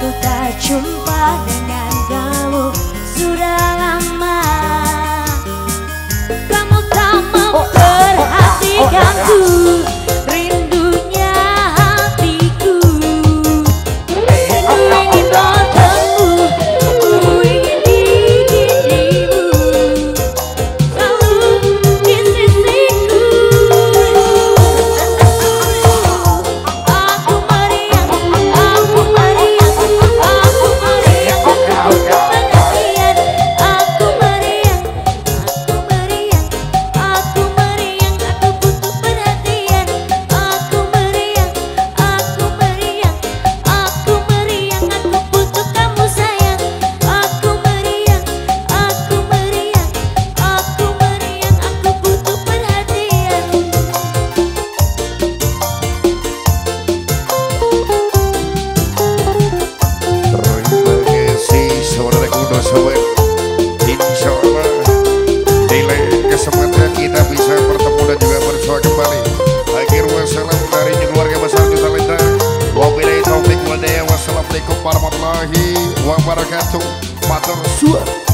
Waktu tak jumpa dengan warahmatullahi wabarakatuh. Matur Sua.